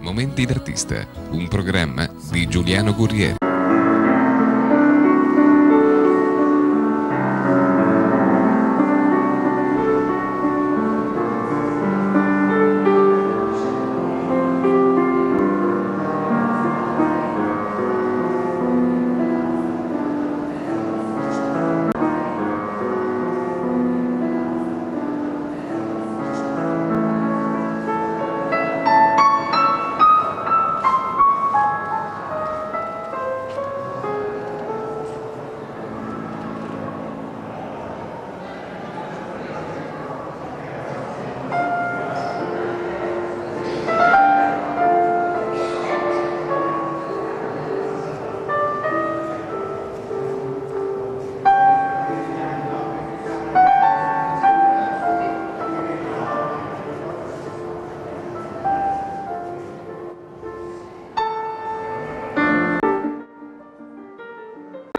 Momenti d'artista, un programma di Giuliano Gurrieri.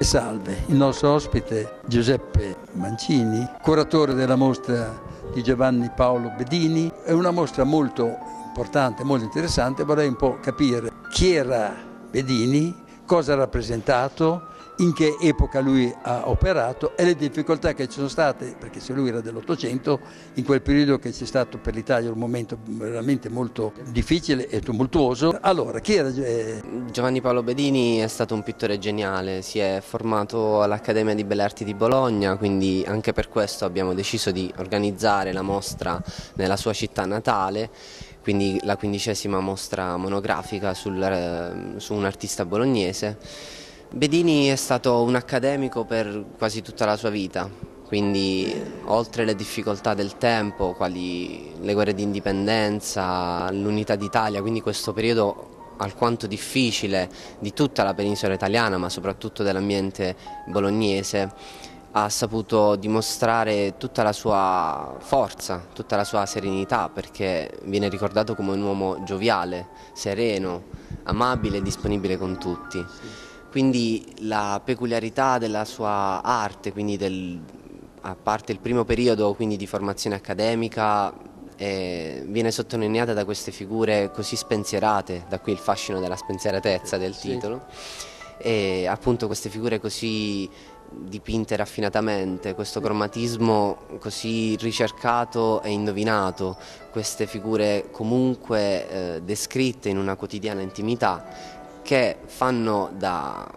Salve, il nostro ospite Giuseppe Mancini, curatore della mostra di Giovanni Paolo Bedini. È una mostra molto importante, molto interessante. Vorrei un po' capire chi era Bedini, cosa ha rappresentato, in che epoca lui ha operato e le difficoltà che ci sono state, perché se lui era dell'Ottocento, in quel periodo che c'è stato per l'Italia un momento veramente molto difficile e tumultuoso. Allora, chi era? eh, Giovanni Paolo Bedini è stato un pittore geniale, si è formato all'Accademia di Belle Arti di Bologna, quindi anche per questo abbiamo deciso di organizzare la mostra nella sua città natale, quindi la quindicesima mostra monografica sul, eh, su un artista bolognese. Bedini è stato un accademico per quasi tutta la sua vita, quindi oltre le difficoltà del tempo, quali le guerre di indipendenza, l'unità d'Italia, quindi questo periodo alquanto difficile di tutta la penisola italiana, ma soprattutto dell'ambiente bolognese, ha saputo dimostrare tutta la sua forza, tutta la sua serenità, perché viene ricordato come un uomo gioviale, sereno, amabile e disponibile con tutti. Quindi la peculiarità della sua arte, quindi del, a parte il primo periodo quindi di formazione accademica, eh, viene sottolineata da queste figure così spensierate, da qui il fascino della spensieratezza del titolo, e appunto queste figure così dipinte raffinatamente, questo cromatismo così ricercato e indovinato, queste figure comunque eh, descritte in una quotidiana intimità che fanno da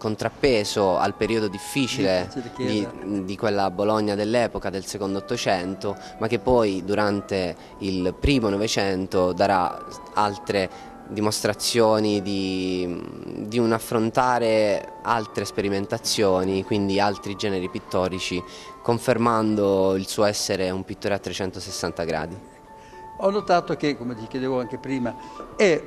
contrappeso al periodo difficile di, di, quella Bologna dell'epoca del secondo Ottocento, ma che poi durante il primo Novecento darà altre dimostrazioni di, di, un affrontare altre sperimentazioni, quindi altri generi pittorici, confermando il suo essere un pittore a 360 gradi. Ho notato che, come ti chiedevo anche prima,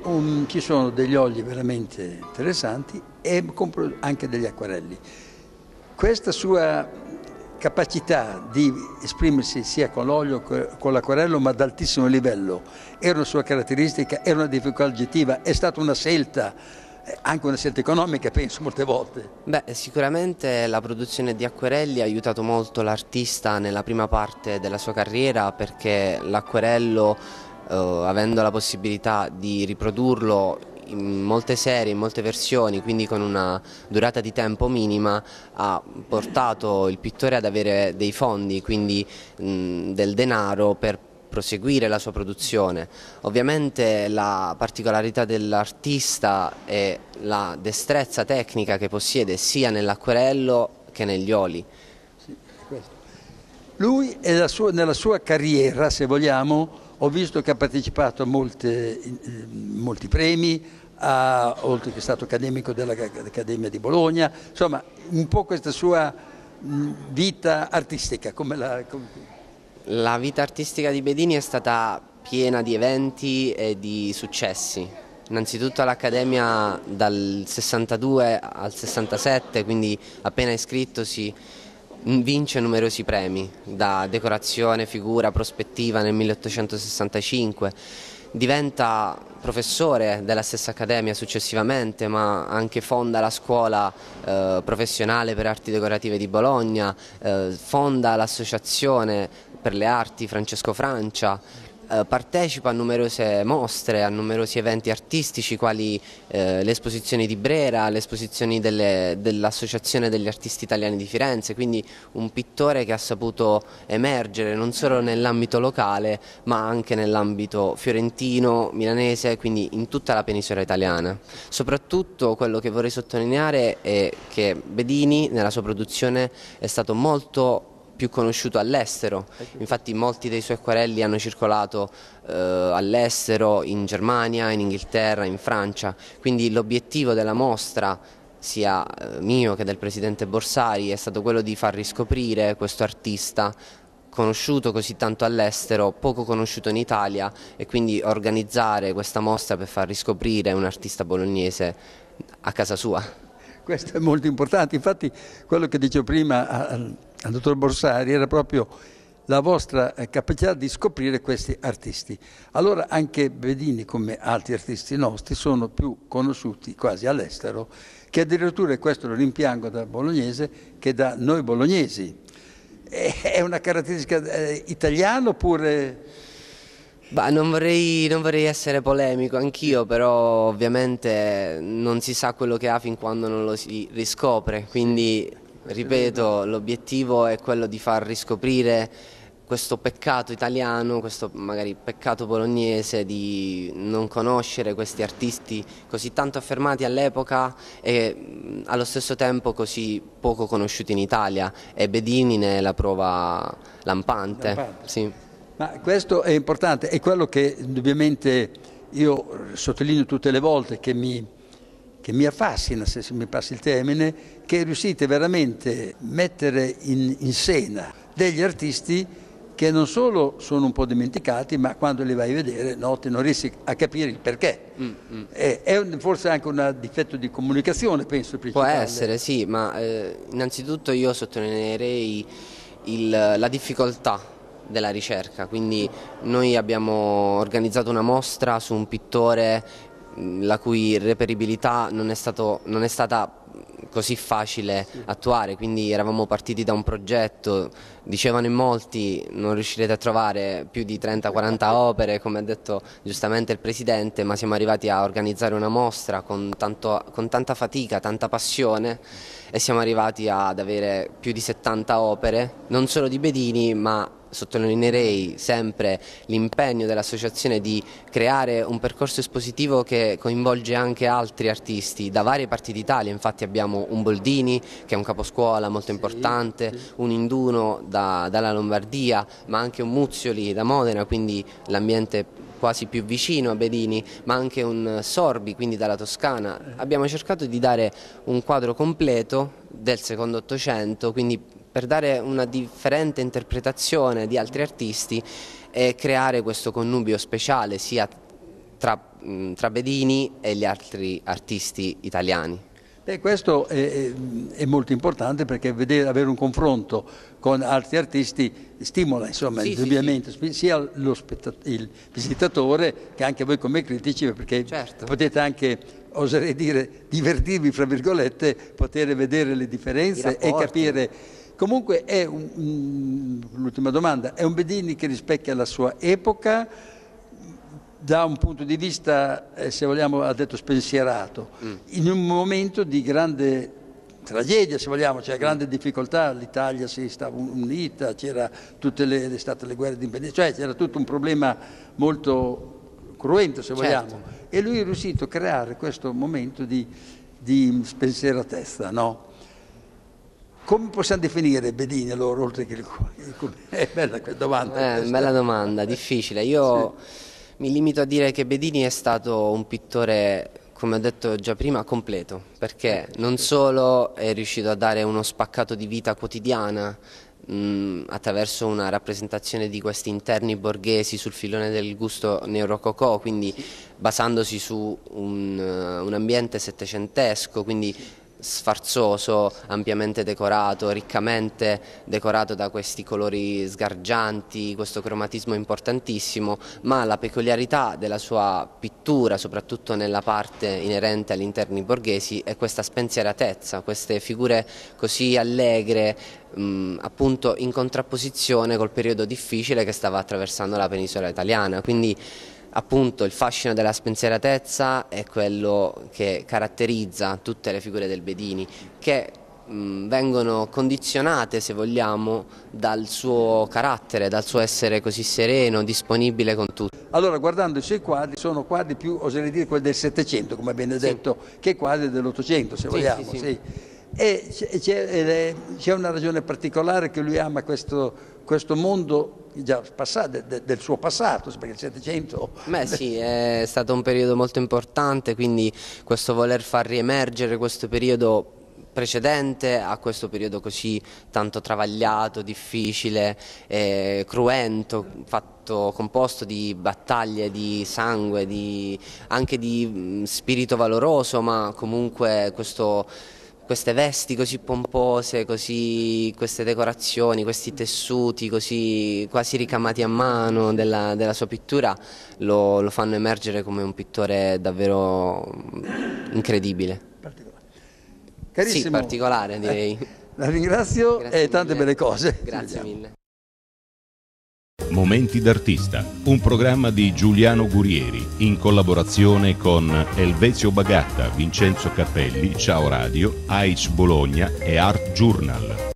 un, ci sono degli oli veramente interessanti e compro anche degli acquarelli. Questa sua capacità di esprimersi sia con l'olio che con l'acquarello, ma ad altissimo livello, era una sua caratteristica, era una difficoltà oggettiva, è stata una scelta anche una scelta economica, penso, molte volte. Beh, sicuramente la produzione di acquerelli ha aiutato molto l'artista nella prima parte della sua carriera perché l'acquerello, eh, avendo la possibilità di riprodurlo in molte serie, in molte versioni, quindi con una durata di tempo minima, ha portato il pittore ad avere dei fondi, quindi mh, del denaro per proseguire la sua produzione. Ovviamente la particolarità dell'artista è la destrezza tecnica che possiede sia nell'acquerello che negli oli. Sì, Lui sua, nella sua carriera, se vogliamo, ho visto che ha partecipato a molte, molti premi, ha, oltre che è stato accademico dell'Accademia di Bologna, insomma un po' questa sua vita artistica, come la... Come, la vita artistica di Bedini è stata piena di eventi e di successi. Innanzitutto all'Accademia dal 62 al 67, quindi appena iscrittosi, vince numerosi premi, da decorazione, figura, prospettiva nel 1865 diventa professore della stessa accademia successivamente, ma anche fonda la scuola eh, professionale per arti decorative di Bologna, eh, fonda l'associazione per le arti Francesco Francia eh, partecipa a numerose mostre, a numerosi eventi artistici quali eh, le esposizioni di Brera, le esposizioni dell'Associazione degli Artisti Italiani di Firenze, quindi un pittore che ha saputo emergere non solo nell'ambito locale ma anche nell'ambito fiorentino, milanese, quindi in tutta la penisola italiana. Soprattutto quello che vorrei sottolineare è che Bedini nella sua produzione è stato molto più conosciuto all'estero, infatti molti dei suoi acquarelli hanno circolato eh, all'estero, in Germania, in Inghilterra, in Francia, quindi l'obiettivo della mostra sia eh, mio che del Presidente Borsari è stato quello di far riscoprire questo artista conosciuto così tanto all'estero, poco conosciuto in Italia e quindi organizzare questa mostra per far riscoprire un artista bolognese a casa sua. Questo è molto importante, infatti quello che dicevo prima al, al dottor Borsari era proprio la vostra eh, capacità di scoprire questi artisti. Allora anche Bedini, come altri artisti nostri, sono più conosciuti quasi all'estero, che addirittura, questo lo rimpiango da bolognese, che da noi bolognesi. È una caratteristica eh, italiana oppure Bah, non, vorrei, non, vorrei, essere polemico anch'io, però ovviamente non si sa quello che ha fin quando non lo si riscopre, quindi ripeto, l'obiettivo è quello di far riscoprire questo peccato italiano, questo magari peccato bolognese di non conoscere questi artisti così tanto affermati all'epoca e allo stesso tempo così poco conosciuti in Italia e Bedini ne è la prova lampante. lampante. Sì. Ma questo è importante, è quello che indubbiamente io sottolineo tutte le volte che mi, che mi affascina, se mi passi il termine, che riuscite veramente a mettere in, in scena degli artisti che non solo sono un po' dimenticati, ma quando li vai a vedere noti, non riesci a capire il perché. Mm, mm. È, è, forse anche un difetto di comunicazione, penso. Può essere, sì, ma eh, innanzitutto io sottolineerei il, la difficoltà della ricerca, quindi noi abbiamo organizzato una mostra su un pittore la cui reperibilità non è, stato, non è stata così facile attuare, quindi eravamo partiti da un progetto, dicevano in molti non riuscirete a trovare più di 30-40 opere, come ha detto giustamente il Presidente, ma siamo arrivati a organizzare una mostra con, tanto, con tanta fatica, tanta passione e siamo arrivati ad avere più di 70 opere, non solo di Bedini ma sottolineerei sempre l'impegno dell'associazione di creare un percorso espositivo che coinvolge anche altri artisti da varie parti d'Italia, infatti abbiamo un Boldini che è un caposcuola molto importante, un Induno da, dalla Lombardia, ma anche un Muzioli da Modena, quindi l'ambiente quasi più vicino a Bedini, ma anche un Sorbi, quindi dalla Toscana. Abbiamo cercato di dare un quadro completo del secondo Ottocento, quindi per dare una differente interpretazione di altri artisti e creare questo connubio speciale sia tra, tra Bedini e gli altri artisti italiani. Beh, questo è, è, molto importante perché vedere, avere un confronto con altri artisti stimola, insomma, sì, indubbiamente, sì, sì. sia il visitatore che anche voi come critici, perché certo. potete anche, oserei dire, divertirvi, fra virgolette, poter vedere le differenze e capire Comunque è l'ultima domanda, è un Bedini che rispecchia la sua epoca da un punto di vista, eh, se vogliamo, ha detto spensierato, mm. in un momento di grande tragedia, se vogliamo, c'era grande difficoltà, l'Italia si stava unita, c'era tutte le, le, state le guerre d'indipendenza, cioè c'era tutto un problema molto cruento, se vogliamo. Certo. E lui è riuscito a creare questo momento di, di spensieratezza, no? Come possiamo definire Bedini allora, oltre che il È bella questa domanda. Eh, bella domanda, difficile. Io sì. mi limito a dire che Bedini è stato un pittore, come ho detto già prima, completo, perché non solo è riuscito a dare uno spaccato di vita quotidiana, mh, attraverso una rappresentazione di questi interni borghesi sul filone del gusto neorococò, quindi basandosi su un, un ambiente settecentesco, quindi sfarzoso, ampiamente decorato, riccamente decorato da questi colori sgargianti, questo cromatismo importantissimo, ma la peculiarità della sua pittura, soprattutto nella parte inerente agli interni borghesi, è questa spensieratezza, queste figure così allegre, mh, appunto in contrapposizione col periodo difficile che stava attraversando la penisola italiana. Quindi appunto il fascino della spensieratezza è quello che caratterizza tutte le figure del Bedini, che mh, vengono condizionate, se vogliamo, dal suo carattere, dal suo essere così sereno, disponibile con tutti. Allora, guardando i suoi quadri, sono quadri più, oserei dire, quelli del Settecento, come abbiamo sì. detto, che quadri dell'Ottocento, se sì, vogliamo. Sì, e c'è una ragione particolare che lui ama questo, questo mondo passato, de, del suo passato, perché il Settecento... Beh sì, è stato un periodo molto importante, quindi questo voler far riemergere questo periodo precedente a questo periodo così tanto travagliato, difficile, eh, cruento, fatto, composto di battaglie, di sangue, di, anche di spirito valoroso, ma comunque questo queste vesti così pompose, così, queste decorazioni, questi tessuti così quasi ricamati a mano della, della sua pittura lo, lo, fanno emergere come un pittore davvero incredibile. Particolare. Carissimo. Sì, particolare direi. Eh, la ringrazio Grazie e tante mille. belle cose. Grazie mille. Momenti d'artista, un programma di Giuliano Gurieri in collaborazione con Elvezio Bagatta, Vincenzo Cappelli, Ciao Radio, Aic Bologna e Art Journal.